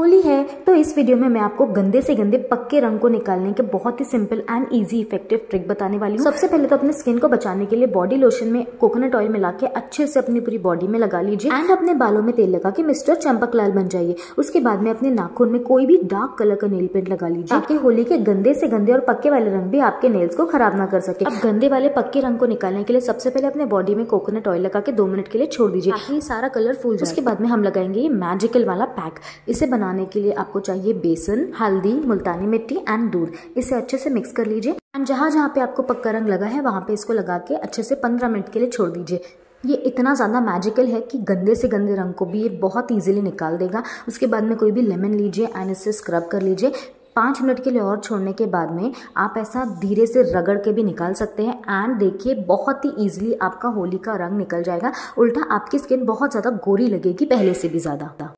होली है तो इस वीडियो में मैं आपको गंदे से गंदे पक्के रंग को निकालने के बहुत ही simple and easy effective trick बताने वाली हूँ। सबसे पहले तो अपने स्किन को बचाने के लिए बॉडी लोशन में कोकोनट ऑयल मिला के अच्छे से अपनी पूरी बॉडी में लगा लीजिए एंड अपने बालों में तेल लगा के मिस्टर चंपक लाल बन जाइए। उसके बाद में अपने नाखून में कोई भी डार्क कलर का नेल पेंट लगा लीजिए आपके होली के गंदे से गंदे और पक्के वाले रंग भी आपके नेल्स को खराब ना कर सके। अब गंदे वाले पक्के रंग को निकालने के लिए सबसे पहले अपने बॉडी में कोकोनट ऑयल लगा के दो मिनट के लिए छोड़ दीजिए सारा कलर फूल उसके बाद में हम लगाएँगे ये मैजिकल वाला पैक इसे बनाने के लिए आपको चाहिए बेसन, हल्दी, मुल्तानी मिट्टी एंड दूध। इसे अच्छे से मिक्स कर लीजिए एंड जहाँ जहाँ पे आपको पक्का रंग लगा है, वहाँ पे इसको लगा के अच्छे से पंद्रह मिनट के लिए छोड़ दीजिए। ये इतना ज़्यादा मैजिकल है कि गंदे से गंदे रंग को भी ये बहुत ईजिली निकाल देगा। उसके बाद में कोई भी लेमन लीजिए एंड इससे स्क्रब कर लीजिए। पाँच मिनट के लिए और छोड़ने के बाद में आप ऐसा धीरे से रगड़ के भी निकाल सकते हैं एंड देखिए बहुत ही ईजिली आपका होली का रंग निकल जाएगा। उल्टा आपकी स्किन बहुत ज़्यादा गोरी लगेगी पहले से भी ज़्यादा।